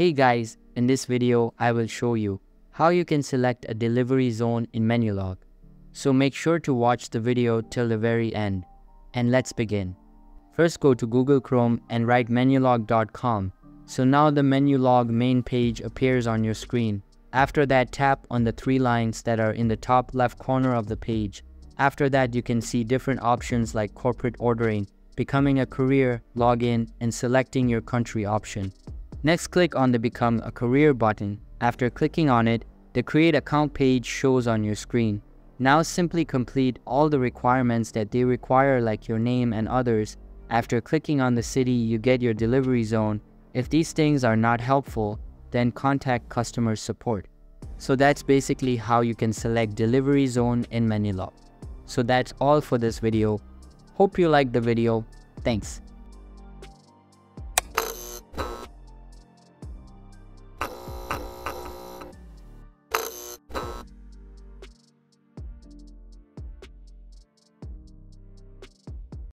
Hey guys, in this video I will show you how you can select a delivery zone in Menulog. So make sure to watch the video till the very end. And let's begin. First go to Google Chrome and write menulog.com. So now the Menulog main page appears on your screen. After that tap on the three lines that are in the top left corner of the page. After that you can see different options like corporate ordering, becoming a career, login, and selecting your country option. Next click on the become a career button. After clicking on it, the create account page shows on your screen. Now simply complete all the requirements that they require like your name and others. After clicking on the city, you get your delivery zone. If these things are not helpful, then contact customer support. So that's basically how you can select delivery zone in Menulog. So that's all for this video. Hope you liked the video. Thanks.